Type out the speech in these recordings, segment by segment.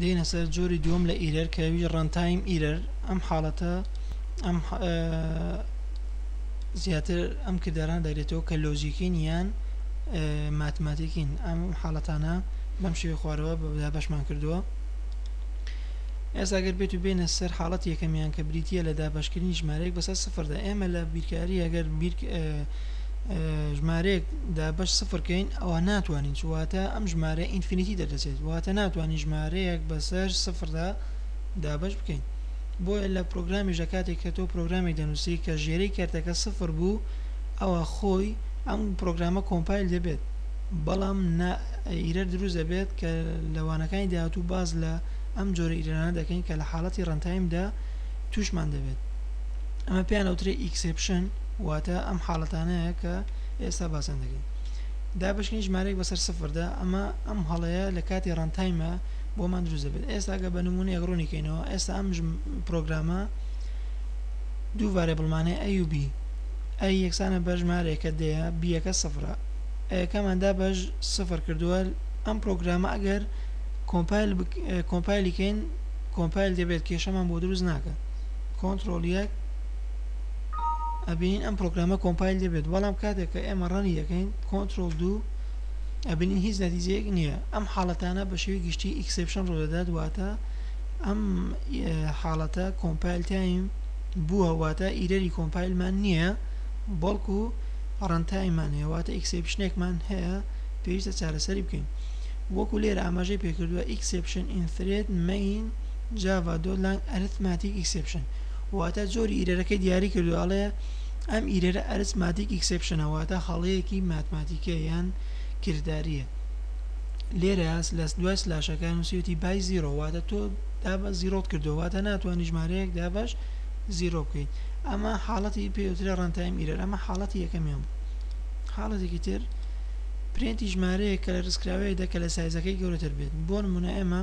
دێینە سەر جۆری دووەم لە ئیرەر کە ئەویش ڕەن تایم ئیرەر ئەم حاڵەتە ئەم زیاتر ئەم کرداران دەگرێتەوە کە لۆجیکین یان ماتماتیکین ئەم حاڵەتانە بەم شێوەی خوارەوە بەدا بەشمان کردووە ئێزاگەر بێت و بێنە سەر حاڵەت یەکەمیان کە بریتە لە دابشکردنی ژمارەیەک بەسەر سفردا ئێمە لە بیرکاری ئەگەر بیر ژمارەیەک دابەش سفر کەین ئەوە ناتوانین واتە ئەم ژمارە ئینفینیتی دەردەچێت واتە ناتوانین ژمارەیەک بەسەر سفردا دابەش بکەین بۆیە لە پرۆگرامی ژە کاتێک کە تۆ پرۆگرامی دەنووسی کە ژێری کەرتەکە سفر بوو ئەوە خۆی ئەم پرۆگرامە کۆمپایل دەبێت بەڵام ئیرەر دروست دەبێت کە لەوانەکانی داهاتوو باز لە ئەم جۆرە ئیرانە دەکەین کە لە حاڵەتی ڕەنتایمدا توشمان دەبێت ئەمە پێیان ئەوترێ ئیکسپشن واتە ئەم حاڵەتانەیە کە ئێستا باسیان دەکەین دابشکین ژمارەیەک بەسەر سفردا ئەمە ئەم هەڵەیە لە کاتی ڕەنتایمە بۆمان دروست دەبێت ئێستاگە بە نمونە یەکڕوونیکەینەوە ئێستا ئەم پرۆگرامە دوو ڤارێبڵمانەی ئەی و بی ئەی یەکسانە بە ژمارەیەکە دەیە بیەکە سفرە ئەیەکەماندا بەش سفر کردووە ئەم پرۆگرامە ئەگەر کۆمپایل کۆمپایلیکەین کۆمپایل دەبێت کێشەمان بۆ دروست ناکە کۆنتترۆل یەک ئەبینین ئەم پرۆگرامە کۆمپایل دەبێت بەڵام کاتێک کە ئێمە ڕەنی دەکەین کۆنترۆڵ دوو ئەبینین هیچ نەتیجەیەک نییە ئەم حاڵەتانە بە شێوی گشتی ئیکسپشن ڕوودەدات واتە ئەم حاڵەتە کۆمپایل تایم بووە واتە ئیرەری کۆمپایلمان نییە بەڵکو ڕەنتایمان هەیە واتە ئیکسپشنێکمان هەیە پێویستە چارەسەری بکەین وەکو لێرە ئاماژەی پێکردووە ئیکسپشن ئینفرێت مین جاڤا دۆ لانگ ئەرثماتیک ئیکسپشن واتە جۆری ئیرەرەکەی دیاری کردووە ئەڵێ ئەم ئیرەرە ئەرسماتیک ئیکسپشنە واتە هەڵەیەکی ماتماتیکیە یان کرداریە لێرە لە دوای سلاشەکە نوسیوتی بای زیرۆ واتە تۆ دابە زیرۆت کردووە واتە ناتوانانی ژمارەیەک دابش زیرۆ بکەیت ئەمە حاڵەتی پێوترە ڕەنتایم ئیرەر ئەمە حاڵەتی یەکەمیان بوو حاڵەتێکی تر پرێنتی ژمارەیە کە لە ڕسکراوەیە دەکە لە سایزەکەی گەورەتر بێت بۆ نمونە ئێمە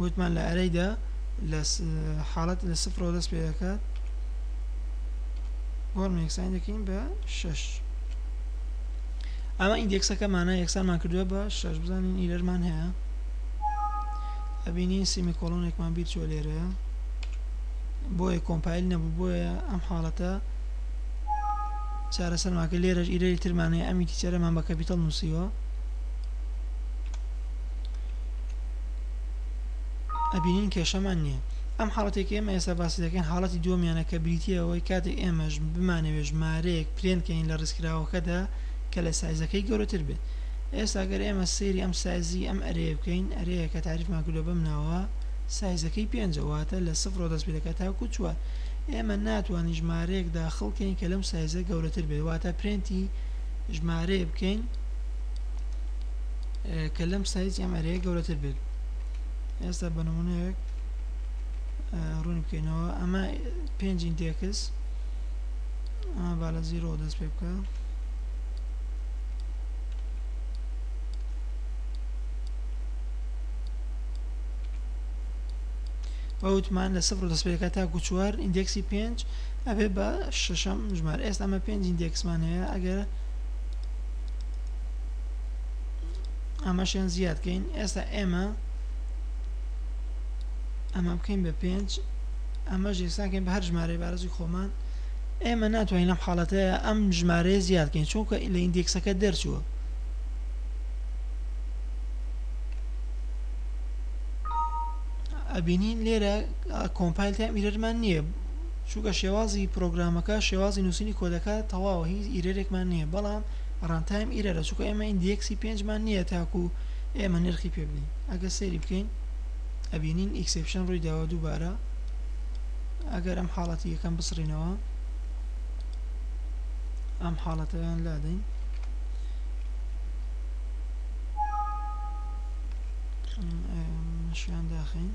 وتمان لە ئەرەیدا لە حاڵەت لە سفرەوە دەست پێ دەکات گۆڕ یەکسانی دەکەین بە 6 ئەمە ئیندێکسەکەمانە یەکسانمان کردووە بە 6 بزانین ئیرەرمان هەیە ئەبینین سیمی کۆڵۆنێکمان بیر چۆ لێرەیە بۆیە کۆمپایل نەبوو بۆیە ئەم حاڵەتە چارەسەرماکە لێرەش ئیرەی ترمانەیە ئەمی تیچەرەمان بە کەپیتەڵ نووسیوە ئەبینین کێشەمان نییە ئەم حاڵەتەی کە ئێمە ئێستا باسی دەکەین حاڵەتی دووەمیانە کە بریتییە ئەوەی کاتێک ئێمەش بمانەوێت ژمارەیەک پلێن کەین لە ڕیزکراوەکەدا کە لە سایزەکەی گەورەتر بێت ئێستا گەر ئێمە سەیری ئەم سایزی ئەم ئەرێیە بکەین ئەرێیە کە تاریفمان کردووە بەم ناوە سایزەکەی پێنجە واتە لە سفرەوە دەست پێدەکات تاکو چوار ئێمە ناتوانین ژمارەیەک داخڵ کەین کە لەم سایزە گەورەتر بێت واتە پرێنتی ژمارەیە بکەین کە لەم سایز ئەم ئەرەیە گەورەتر بێت ئێستا بە نمونەیەک ڕوون بکەینەوە ئەمە پێنج ئیندێکس ئەمە با لە زیرۆ دەست پێ بکە وتمان لە سفر دەست پێکە تاکو چوار ئیندێکسی پێنج ئەبێ بە شەشەم ژمار ئێستا ئەمە پێنج ئیندێکسمان هەیە ئەگەر ئەمەشیان زیاد کەین ئێستا ئێمە ئەمە بکەین بە پێنج ئەمە ژێساکەین بە هەر ژمارەی بارزی خۆمان ئێمە ناتوانین لەم حاڵەتەیە ئەم ژمارەیە زیادکەین چونکە لە ئیندێکسەکە دەرچووە ئەبینین لێرە کۆمپایل تا میرەرمان نییە چووکە شێوازی پرۆگرامەکە شێوازی نووسینی کۆدەکە تەواوە هیچ ئیرەرێکمان نییە بەڵام ران تایم ئیرەرە چونکە ئێمە ئیندێکسی پێنجمان نییە تاکو ئێمە نرخی پێ بدەین ئەگەر سەیری بکەین ئەبینین ئیکسپشن ڕووی داوە دووبارە ئەگەر ئەم حاڵەتی یەکەم بسڕینەوە ئەم حاڵەتەیان لادەین شوێن داخین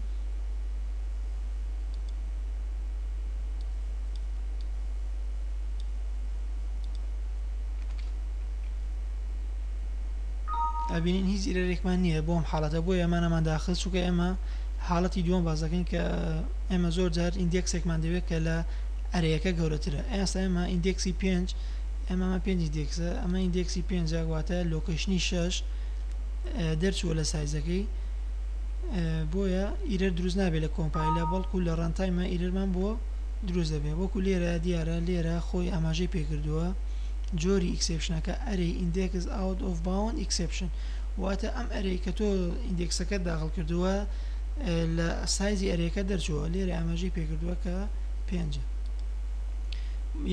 ئەبینین هیچ ئیرەرێکمان نییە بۆم حاڵەتە بۆ ئێمە نەمان داخل چووکە ئێمە حاڵەتی دووەم بازەکەین کە ئێمە زۆر جار ئیندێکسێکمان دەوێت کە لە ئەرەیەەکە گەورەترە ئێستا ئێمە ئیندێکسی پێنج ئەمەمە پێنج ئیندێکسە ئەمە ئیندێکسی پێنج واتە لۆکەشنی شەش دەرچووە لە سایزەکەی بۆیە ئیرە دروست نابێت لە کۆمپایلە بەڵکو لە ڕانتایمە ئیرمان بۆ دروست دەبێت وەکو لێرە دیارە لێرە خۆی ئاماژەی پێکردووە جۆری ئیکسێپشنەکە ئەرێی ئیندێکس ئاوت ئۆف باوند ئیکسێپشن واتە ئەم ئەرێی کە تۆ ئیندێکسەکەت داخڵ کردووە لە سایزی ئەرێکە دەرچووە لێرە ئاماژەی پێکردووە کە پێنجە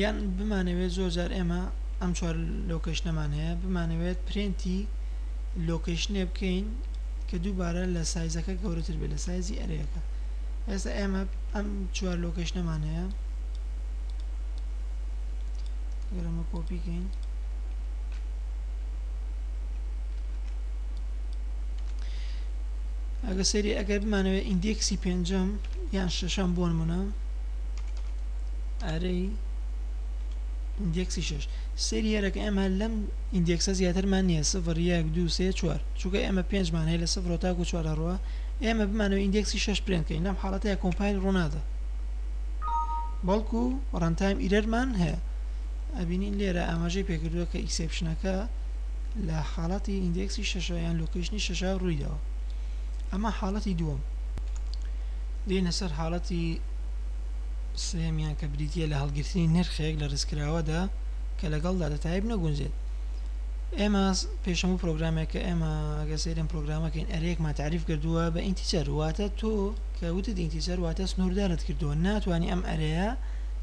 یان بمانەوێت زۆر جار ئێمە ئەم چوار لۆکەشنەمان هەیە بمانەوێت پرێنتی لۆکەشنێ بکەین کە دووبارە لە سایزەکە گەورەتر بێت لە سایزی ئەرێکە ئێستا ئێمە ئەم چوار لۆکەشنەمان هەیە گەرەمە کۆپی کەین ئەگە سەری ئەگەر بمانەوە ئیندێکسی پێنجەم یان شەشەم بۆن منە ئەرەی ئیندێکسی شش سەری هەرەکە ئێمە لەم ئیندێکسە زیاترمان نییە سفر یەک دو سێ چوار چووکە ئێمە پێنجمان هەیە لە سفرۆ تاکو چوارەڕوە ئێمە بمانەوە ئیندێکسی شەش پرێنت کەین لەم حاڵەتەیە کۆمپایل ڕوونادە بەڵکو ڕەنتایم ئیرەرمان هەیە ئەبینین لێرە ئاماژەی پێکردووە کە ئیکسپشنەکە لە حاڵەتی ئیندێکسی شەشە یان لۆکیشنی شەشە ڕوویدەوە ئەمە حاڵەتی دووەم دێنە سەر حاڵەتی سێمیان کە بریتە لە هەڵگرتنی نرخێک لە ڕزکراوەدا کە لەگەڵدا دەتایب نەگونجێت ئێمە پێش هەموو پرۆگرامێک کە ئێمە ئەگەر سەیری ئەم پرۆگرامە کەین ئەرێکمان تەعریف کردووە بە ئینتیجەر واتە تۆ کە وتت ئینتیجەر واتە سنووردارت کردووە ناتوانانی ئەم ئەرێیە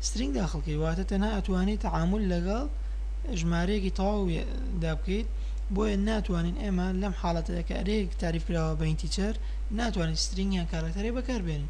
سترینگ داخڵ کەی واتە تەنها ئەتوانیت تەعامول لەگەڵ ژمارەیەکی تەواو دا بکەیت بۆیە ناتوانین ئێمە لەم حاڵەتەدا کە ئەرێیەک تەعریف کراوە بە ئینتیجەر ناتوانین سترینگ یان کارەکتەرێک بەکار بێنین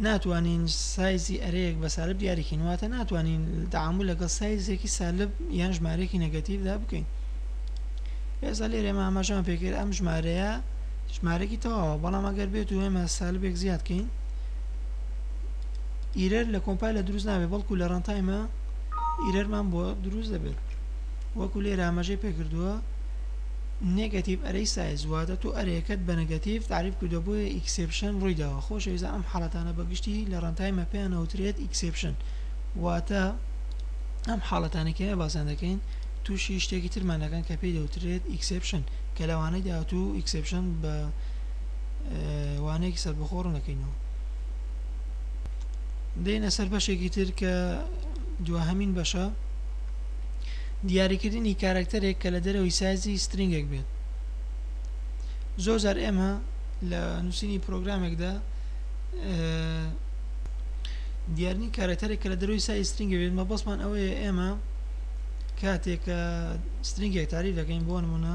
ناتوانین سایزی ئەرەیەک بە سالب دیاریکەین واتە ناتوانین دامو لەگەڵ سایزێکی سالب یان ژمارەیەکی نگەتیڤدا بکەین ئێستا لێرە ئێمە ئاماژەمان پێکرد ئەم ژمارەیە ژمارەێکی تەواوە بەڵام ئەگەر بێت و ئێمە سالبێک زیادکەین ئیرەر لە کۆمپای لە دروست نابێت بەڵکو لە ڕانتایمە ئیرەرمان بۆ دروست دەبێت وەکو لێرە ئاماژەی پێکردووە نێگەتیڤ ئەرێی سایز واتە تۆ ئەرێیەکەت بە نەگەتیڤ تەعریف کردووە بۆیە ئیکسێپشن ڕوویداوە خۆشەویستان ئەم حاڵەتانە بە گشتی لە ڕەنتایمە پێیان ئەوترێت ئیکسێپشن واتە ئەم حاڵەتانەی کە ئێمە باسیان دەکەین تووشی شتێکی ترمان دەکەن کە پێی دەوترێت ئیکسێپشن کە لە وانەی داهاتوو ئیکسێپشن بە وانەیەکی سەربەخۆ ڕوون دەکەینەوە دێنە سەر بەشێکی تر کە دواهەمین بەشە دیاریکردنی کارەکتەرێک کە لە دەرەوەی سایزی سترینگێک بێت زۆرجار ئێمە لە نووسینی پرۆگرامێکدا دیارنی کارەکتەرێک کە لە دەروی سای سترینگە بێت مەبەستمان ئەوەیە ئێمە کاتێک سترینگێک تاریف دەکەین بۆ نمونە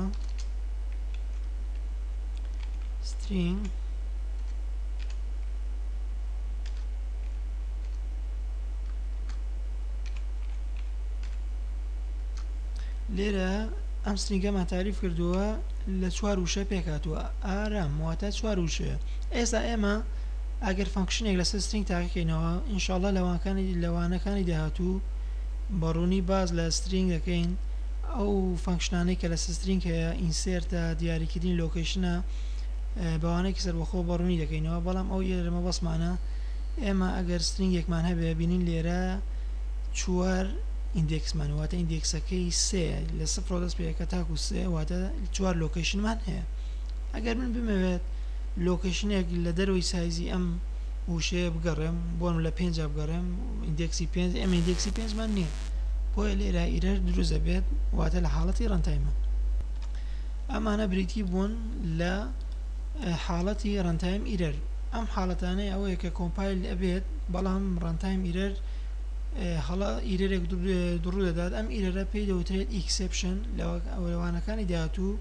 سترینگ لێرە ئەم سترینگەمان تاریف کردووە لە چوار وشە پێکهاتووە ئارام واتە چوار وشەیە ئێستا ئێمە ئەگەر فەنکشنێک لەسەر سترینگ تاقیکەینەوە ئینشاڵا لەوانەکانی لەوانەکانی داهاتوو بە ڕوونی باس لە سترینگ دەکەین ئەو فەنکشنانەی کە لەسەر سترینگ هەیە ئینسێرتە دیاریکردنی لۆکەیشنە بەوانەی کە سەربەخۆ بە ڕوونی دەکەینەوە بەڵام ئەو ئێرە مەبەستمانە ئێمە ئەگەر سترینگێکمان هەبێ بینین لێرە چوار ئیندێکسمان واتە ئیندێکسەکەی سێ لە سفرۆ دەست پێەکە تاکو سێ واتە چوار لۆکیشنمان هەیە ئەگەر من بمەوێت لۆکیشنێک لە دەروی سایزی ئەم وشەیە بگەڕێم بۆم لە پێنج بگەڕێم ئیندێکسی پێنج ئەم ئیندێکسی پێنجمان نییە بۆیە لێرە ئیرەر دروزە بێت واتە لە حاڵەتی ڕنتایمە ئەمانە بریتی بوون لە حاڵەتی Runtime Error ئەم حاڵەتانەی ئەوەیە کە کۆمپایل ئەبێت بەڵام Runtime Error هەڵە ئیرەرێک دڕوو دەدات ئەم ئیرەرە پێی دەوترێت Exception لە وانەکانی داهاتوو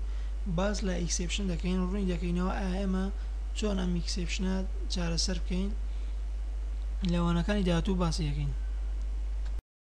باس لە Exception دەکەین و ڕوونی دەکەینەوە ئایا ئێمە چۆن ئەم Exceptionە چارەسەر بکەین لە وانەکانی داهاتوو باسی دەکەین